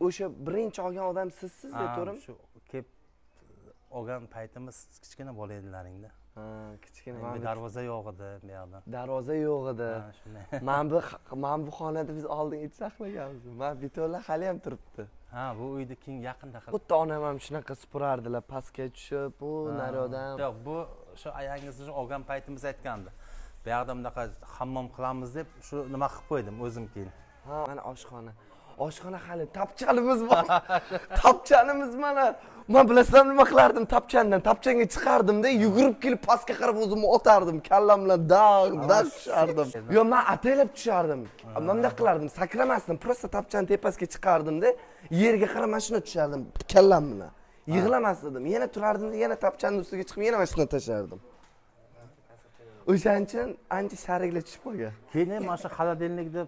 O'sha birinchi olgan odam sizsizda Ha, to'g'rimi? shu kelib olgan paytimiz kichkina bola edilaringda. Ha kichkina mana darvoza yo'q edi bu yoqda darvoza yo'q edi. Shunday. Mana bu mana bu xonada biz oldin it saqlaganmiz. Mana bito'la haliyam turibdi. Ha bu uyni keyin yaqinda xuddi onam ham shunaqa supurardilar pastga tushib bu naryoqdan yo'q bu shu ayangizni olgan paytimiz aytgandi. Bu yoqda bunaqa hammom qilamiz deb shu nima qilib qo'ydim o'zim keyin. Ha mana oshxona oshxona hali tapchanimiz bor. Tapchanimiz mana man bilasizlarmi nima qilardim tapchandan tapchanga chiqardimda yugurib kelib pastga qarab o'zimni otardim. Kallam bilan dag dag tushardim. yo man ataylab tushardim. Man bunday qilardim. Sakramasdim просто tapchani tepasiga chiqardimda yerga qarab mana shunday tushardim. Kallam bilan yig'lamas edim. Yana turardimda yana tapchani ustiga chiqib yana mana shunday tashlardim o'shaning uchun ancha shariklar tushib qolgan. Keyin ham mana shu холодильникni